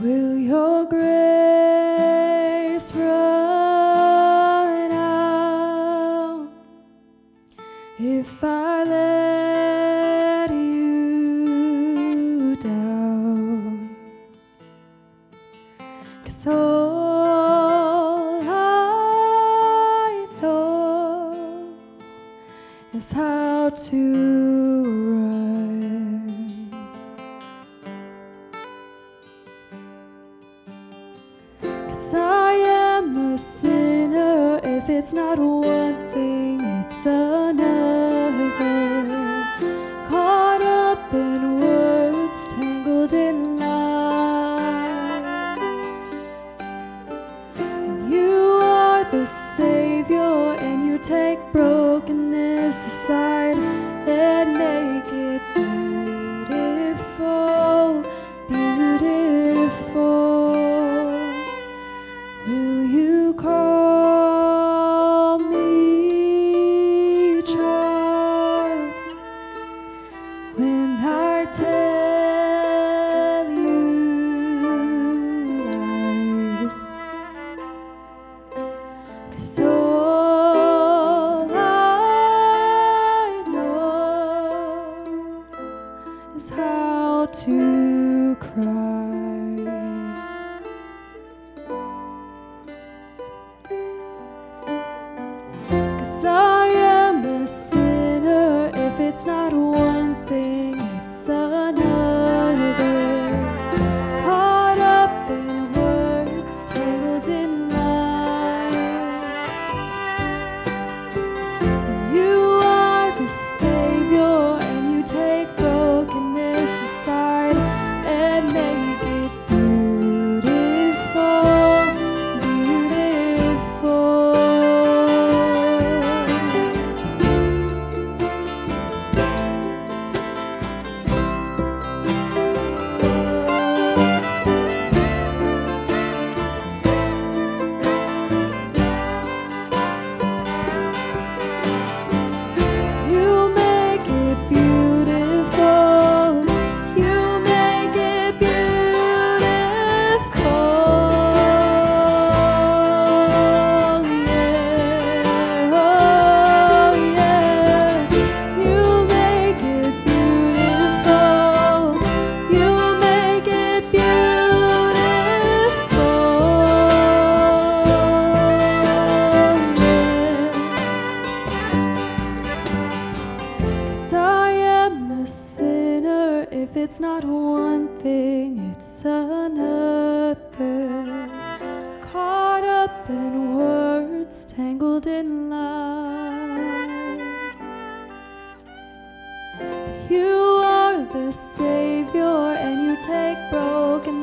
Will your grace run out if I let you down? all I know is how to run. It's not one thing, it's another. Caught up in words, tangled in lies. And you are the Savior, to cry. Cause I am a sinner. If it's not one If it's not one thing, it's another. Caught up in words, tangled in lies. But you are the Savior, and you take broken.